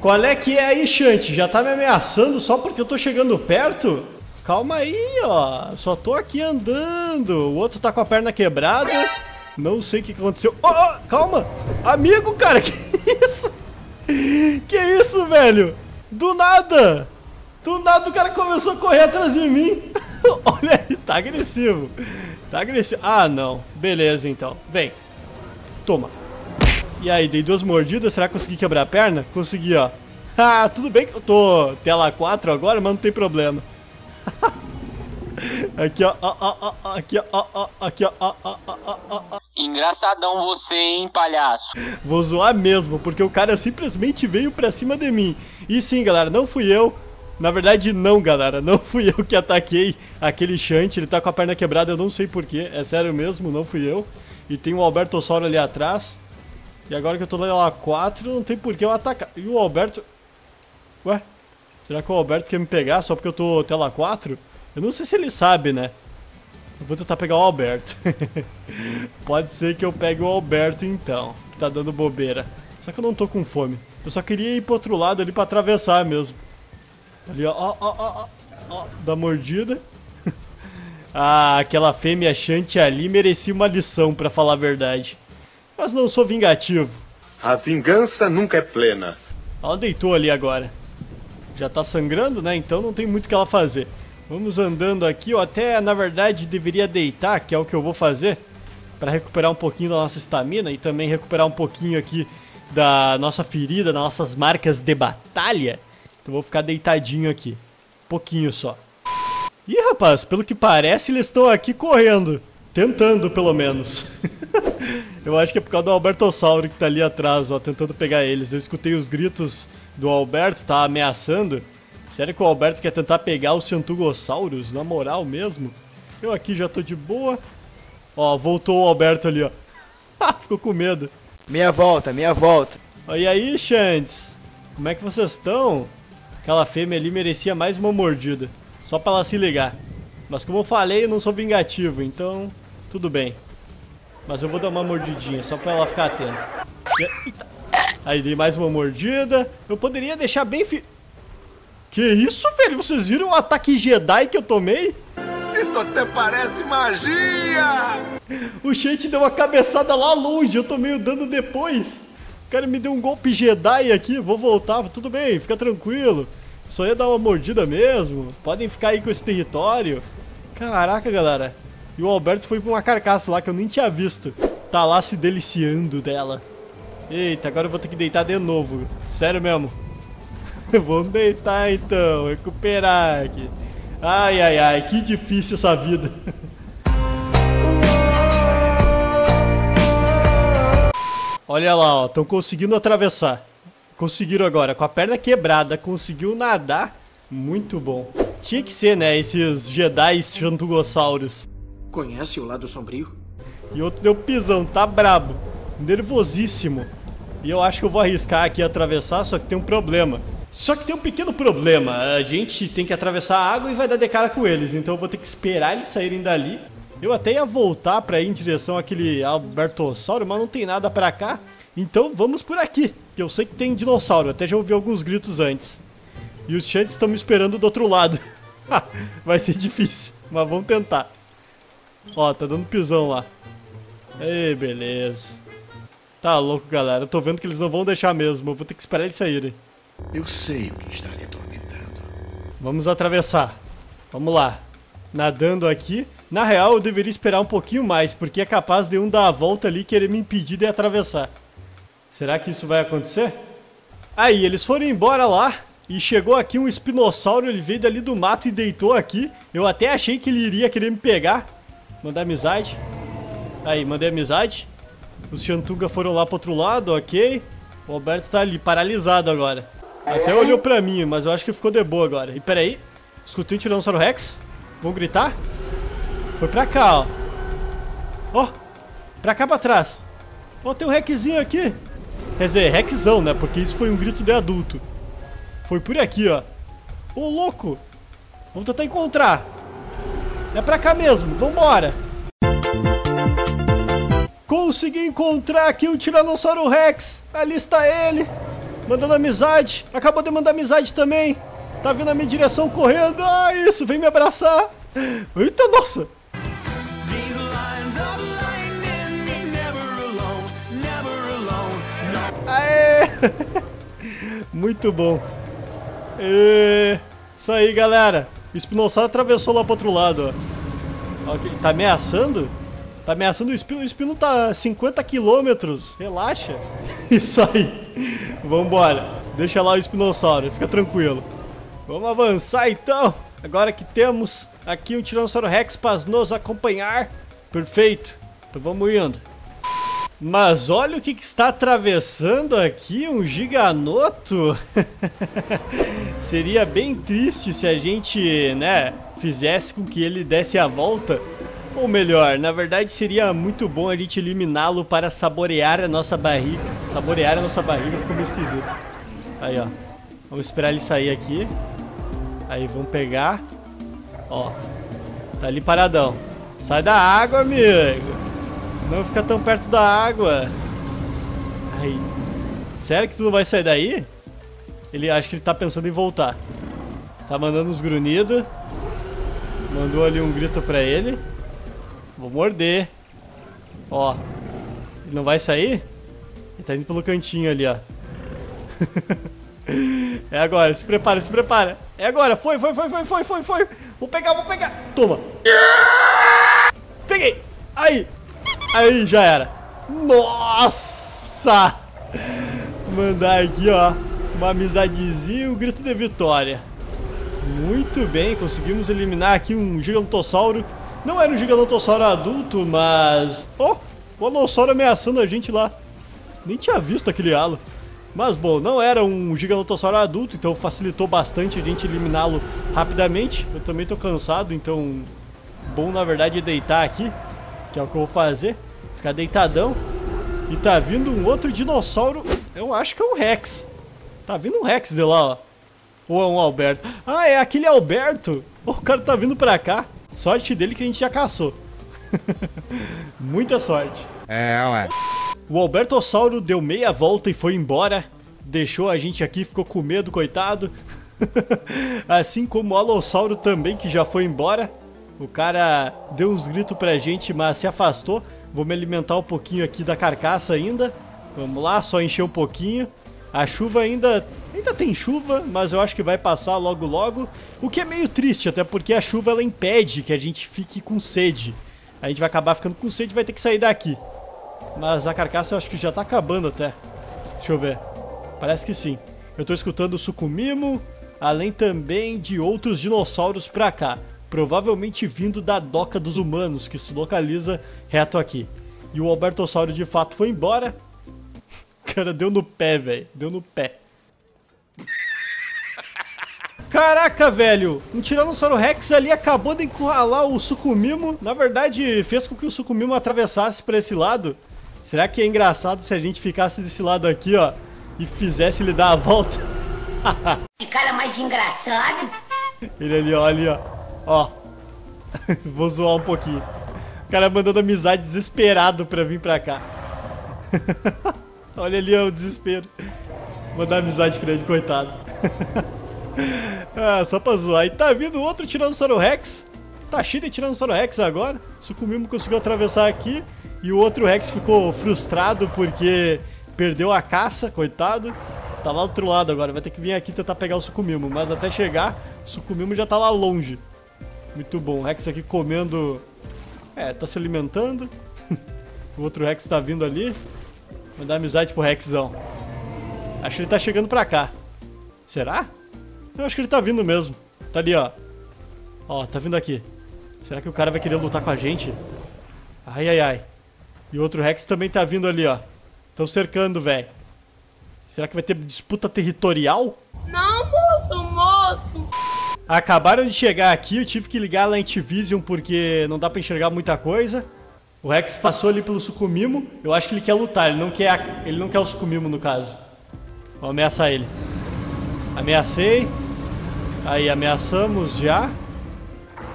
Qual é que é aí, Chante? Já tá me ameaçando só porque eu tô chegando perto? Calma aí, ó. Só tô aqui andando. O outro tá com a perna quebrada. Não sei o que aconteceu. Oh, oh, calma! Amigo, cara, que isso? Que isso, velho? Do nada! Do nada o cara começou a correr atrás de mim. Olha aí, tá agressivo. Tá agressivo. Ah, não. Beleza, então. Vem. Toma. E aí, dei duas mordidas. Será que consegui quebrar a perna? Consegui, ó. Ah, tudo bem que eu tô tela 4 agora, mas não tem problema. aqui, ó, ó, ó, ó, aqui, ó, ó, aqui, ó, ó, ó, ó, ó. Engraçadão você, hein, palhaço. Vou zoar mesmo, porque o cara simplesmente veio pra cima de mim. E sim, galera, não fui eu. Na verdade, não, galera. Não fui eu que ataquei aquele Shunt. Ele tá com a perna quebrada, eu não sei porquê. É sério mesmo, não fui eu. E tem o Alberto Sauro ali atrás. E agora que eu tô lá 4, não tem porquê eu atacar. E o Alberto... Ué? Será que o Alberto quer me pegar só porque eu tô tela 4? Eu não sei se ele sabe, né? Eu vou tentar pegar o Alberto. Pode ser que eu pegue o Alberto então, que tá dando bobeira. Só que eu não tô com fome. Eu só queria ir pro outro lado ali pra atravessar mesmo. Ali, ó, ó, ó, ó, ó, da mordida. ah, aquela fêmea chante ali merecia uma lição, pra falar a verdade. Mas não sou vingativo. A vingança nunca é plena. Ela deitou ali agora. Já tá sangrando, né? Então não tem muito o que ela fazer. Vamos andando aqui. Eu até, na verdade, deveria deitar, que é o que eu vou fazer. Para recuperar um pouquinho da nossa estamina e também recuperar um pouquinho aqui da nossa ferida, das nossas marcas de batalha. Então vou ficar deitadinho aqui. Pouquinho só. Ih, rapaz, pelo que parece eles estão aqui correndo. Tentando, pelo menos. eu acho que é por causa do Albertossauro que tá ali atrás, ó, tentando pegar eles. Eu escutei os gritos do Alberto, tá ameaçando. Sério que o Alberto quer tentar pegar os Centugossauros? Na moral mesmo? Eu aqui já tô de boa. Ó, voltou o Alberto ali, ó. Ficou com medo. Meia volta, meia volta. E aí, Shanks? Como é que vocês estão? Aquela fêmea ali merecia mais uma mordida. Só pra ela se ligar. Mas como eu falei, eu não sou vingativo, então tudo bem. Mas eu vou dar uma mordidinha, só pra ela ficar atenta. Eita. Aí dei mais uma mordida. Eu poderia deixar bem fi... Que isso, velho? Vocês viram o ataque Jedi que eu tomei? Isso até parece magia! O Shade deu uma cabeçada lá longe, eu tomei o dano depois. O cara me deu um golpe Jedi aqui, vou voltar, tudo bem, fica tranquilo. Só ia dar uma mordida mesmo, podem ficar aí com esse território. Caraca, galera. E o Alberto foi pra uma carcaça lá que eu nem tinha visto. Tá lá se deliciando dela. Eita, agora eu vou ter que deitar de novo. Sério mesmo. Vamos deitar então, recuperar aqui. Ai, ai, ai, que difícil essa vida. Olha lá, ó, estão conseguindo atravessar. Conseguiram agora, com a perna quebrada, conseguiu nadar. Muito bom. Tinha que ser, né, esses Jedi Chantugossauros. Conhece o lado sombrio? E outro deu pisão, tá brabo. Nervosíssimo. E eu acho que eu vou arriscar aqui atravessar, só que tem um problema. Só que tem um pequeno problema. A gente tem que atravessar a água e vai dar de cara com eles. Então eu vou ter que esperar eles saírem dali. Eu até ia voltar para ir em direção àquele Albertossauro, mas não tem nada para cá. Então vamos por aqui, que eu sei que tem dinossauro. Até já ouvi alguns gritos antes. E os chantes estão me esperando do outro lado. vai ser difícil, mas vamos tentar. Ó, tá dando pisão lá. Ei, beleza. Tá louco, galera. Eu tô vendo que eles não vão deixar mesmo. Eu vou ter que esperar eles saírem. Eu sei o que está lhe atormentando. Vamos atravessar. Vamos lá. Nadando aqui. Na real, eu deveria esperar um pouquinho mais, porque é capaz de um dar a volta ali e querer me impedir de atravessar. Será que isso vai acontecer? Aí, eles foram embora lá e chegou aqui um espinossauro, ele veio dali do mato e deitou aqui. Eu até achei que ele iria querer me pegar. Mandar amizade. Aí, mandei amizade. Os Chantuga foram lá pro outro lado, ok. O Alberto tá ali, paralisado agora. Até olhou pra mim, mas eu acho que ficou de boa agora. E peraí, escutei um Tiranossauro Rex. Vamos gritar? Foi pra cá, ó. Ó, oh, pra cá pra trás. Ó, oh, tem um Rexzinho aqui. Quer dizer, Rexão, né? Porque isso foi um grito de adulto. Foi por aqui, ó. Ô, oh, louco. Vamos tentar encontrar. É pra cá mesmo, vambora. Consegui encontrar aqui o Tiranossauro Rex. Ali está ele. Mandando amizade. Acabou de mandar amizade também. Tá vindo na minha direção correndo. Ah, isso, vem me abraçar. Eita, nossa. Aê! Muito bom. E... Isso aí, galera. O espinossauro atravessou lá pro outro lado, ó. ó tá ameaçando? Tá ameaçando o espino. O espino tá 50 quilômetros. Relaxa. Isso aí. Vambora. Deixa lá o espinossauro. Fica tranquilo. Vamos avançar então. Agora que temos aqui um Tiranossauro Rex para nos acompanhar. Perfeito. Então vamos indo. Mas olha o que, que está atravessando aqui, um giganoto. Seria bem triste se a gente, né, fizesse com que ele desse a volta. Ou melhor, na verdade seria muito bom a gente eliminá-lo para saborear a nossa barriga. Saborear a nossa barriga ficou meio esquisito. Aí, ó. Vamos esperar ele sair aqui. Aí, vamos pegar. Ó. Tá ali paradão. Sai da água, amigo. Não fica tão perto da água. Aí. Sério que tu não vai sair daí? Ele acha que ele tá pensando em voltar. Tá mandando uns grunhidos. Mandou ali um grito pra ele. Vou morder. Ó. Ele não vai sair? Ele tá indo pelo cantinho ali, ó. é agora, se prepara, se prepara. É agora, foi, foi, foi, foi, foi, foi, foi. Vou pegar, vou pegar. Toma. Peguei. Aí. Aí, já era. Nossa! Mandar aqui, ó. Uma amizadezinha e um grito de vitória. Muito bem, conseguimos eliminar aqui um gigantossauro. Não era um gigantossauro adulto, mas... Oh, o anossauro ameaçando a gente lá. Nem tinha visto aquele halo. Mas, bom, não era um gigantossauro adulto, então facilitou bastante a gente eliminá-lo rapidamente. Eu também tô cansado, então... Bom, na verdade, é deitar aqui que é o que eu vou fazer. Ficar deitadão. E tá vindo um outro dinossauro. Eu acho que é um Rex. Tá vindo um Rex de lá, ó. Ou é um Alberto. Ah, é aquele Alberto. O cara tá vindo pra cá. Sorte dele que a gente já caçou. Muita sorte. É, ué. O Albertossauro deu meia volta e foi embora. Deixou a gente aqui, ficou com medo, coitado. assim como o Alossauro também, que já foi embora. O cara deu uns gritos pra gente, mas se afastou. Vou me alimentar um pouquinho aqui da carcaça ainda. Vamos lá, só encher um pouquinho. A chuva ainda ainda tem chuva, mas eu acho que vai passar logo logo. O que é meio triste, até porque a chuva ela impede que a gente fique com sede. A gente vai acabar ficando com sede e vai ter que sair daqui. Mas a carcaça eu acho que já tá acabando até. Deixa eu ver. Parece que sim. Eu tô escutando o sucumimo, além também de outros dinossauros pra cá provavelmente vindo da doca dos humanos, que se localiza reto aqui. E o Albertossauro de fato foi embora. Cara, deu no pé, velho. Deu no pé. Caraca, velho! Um Tiranossauro Rex ali acabou de encurralar o Sucumimo. Na verdade, fez com que o Sucumimo atravessasse para esse lado. Será que é engraçado se a gente ficasse desse lado aqui, ó, e fizesse ele dar a volta? que cara mais engraçado! Ele ali, ó, ali, ó. Ó. Vou zoar um pouquinho. O cara mandando amizade desesperado pra vir pra cá. Olha ali ó, o desespero. Mandar amizade pra ele, coitado. ah, só pra zoar. E tá vindo outro Tiranossauro Rex. Tá cheio de Tiranossauro Rex agora. Sucumimo conseguiu atravessar aqui. E o outro Rex ficou frustrado porque perdeu a caça, coitado. Tá lá do outro lado agora. Vai ter que vir aqui tentar pegar o Sucumimo. Mas até chegar, o Sucumimo já tá lá longe. Muito bom. O Rex aqui comendo. É, tá se alimentando. o outro Rex tá vindo ali. Mandar amizade pro Rexão. Acho que ele tá chegando pra cá. Será? Eu acho que ele tá vindo mesmo. Tá ali, ó. Ó, tá vindo aqui. Será que o cara vai querer lutar com a gente? Ai, ai, ai. E o outro Rex também tá vindo ali, ó. Estão cercando, velho. Será que vai ter disputa territorial? Não, moço. Acabaram de chegar aqui, eu tive que ligar a Light Vision porque não dá pra enxergar muita coisa. O Rex passou ali pelo Sucumimo. Eu acho que ele quer lutar, ele não quer, ele não quer o Sucumimo no caso. Vou ameaçar ele. Ameacei. Aí, ameaçamos já.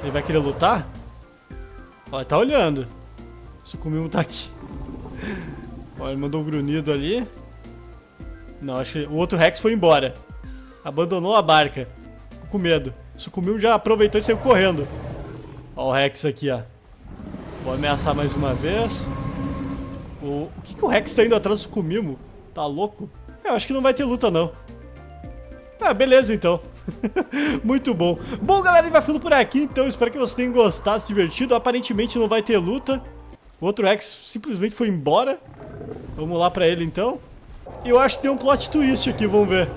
Ele vai querer lutar? Ó, tá olhando. O Sucumimo tá aqui. Ó, ele mandou um grunhido ali. Não, acho que o outro Rex foi embora. Abandonou a barca. Ficou com medo. Sucumiu já aproveitou e saiu correndo. Ó o Rex aqui, ó. Vou ameaçar mais uma vez. O, o que, que o Rex tá indo atrás do Sucumimo? Tá louco? Eu acho que não vai ter luta, não. Ah, beleza, então. Muito bom. Bom, galera, gente vai ficando por aqui, então. Espero que vocês tenham gostado, se divertido. Aparentemente não vai ter luta. O outro Rex simplesmente foi embora. Vamos lá pra ele, então. Eu acho que tem um plot twist aqui, vamos ver.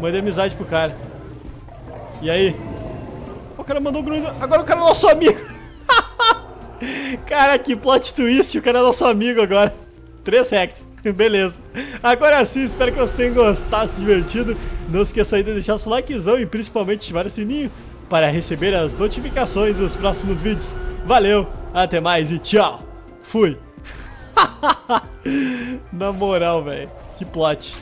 Mandei amizade pro cara. E aí? Cara mandou grunhido. Agora o cara é nosso amigo. cara, que plot twist. O cara é nosso amigo agora. Três hacks. Beleza. Agora sim, espero que vocês tenham gostado, se divertido. Não esqueça aí de deixar seu likezão e principalmente ativar o sininho para receber as notificações dos próximos vídeos. Valeu, até mais e tchau. Fui. Na moral, velho. Que plot.